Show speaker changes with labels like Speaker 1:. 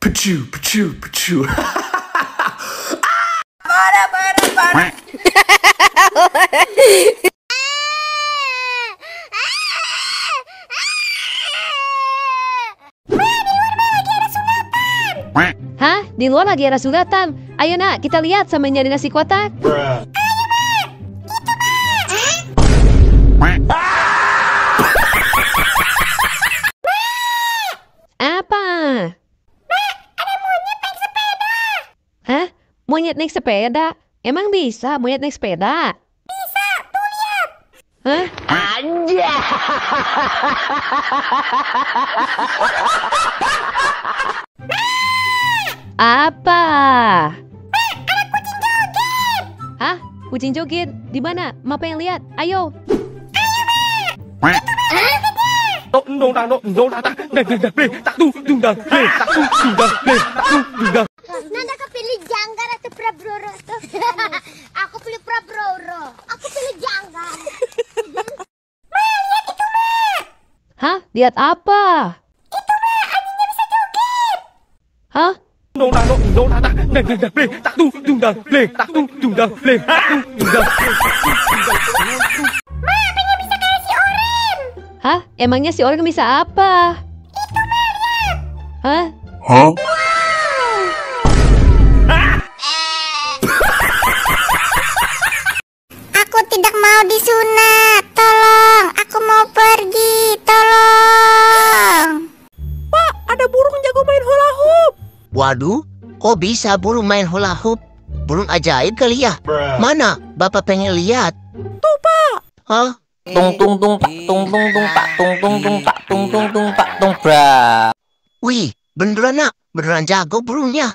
Speaker 1: Pachu, pachu, pachu. ah! Bora, bora, bora!
Speaker 2: Hah? Di luar lagi ada sunatan. Ayo nak, kita lihat sama nyari nasi kotak. Apa? Hah? Monyet naik sepeda? Emang bisa monyet naik sepeda? Bisa, tuh lihat. Hah? Apa? Hah? Kucing joget? Di mana? Ma pengen lihat. Ayo.
Speaker 3: Nanda janggar atau prabroro? Aku pilih prabroro. Aku pilih janggar.
Speaker 2: Hah? Lihat apa? Hah?
Speaker 4: dong dang dong dong dang dang dang dang dang tak tu dung dang dang tak tu dung dang dang tak tu dung dang
Speaker 2: Hah? Emangnya si orang bisa apa? Itu lihat. Hah?
Speaker 1: Huh?
Speaker 3: Aku tidak mau disunat. Tolong, aku mau pergi. Tolong.
Speaker 4: ada burung jago main hula hoop
Speaker 5: Waduh, kok bisa burung main hula hoop? Burung ajaib kali ya? Mana? Bapak pengen lihat. Tuh, Pak. Hah?
Speaker 6: tung tung tung tak tung tung tung tak tung tung tung tak tung tung tung tak tung bra
Speaker 5: Wih, beneran nak? Beneran jago burungnya?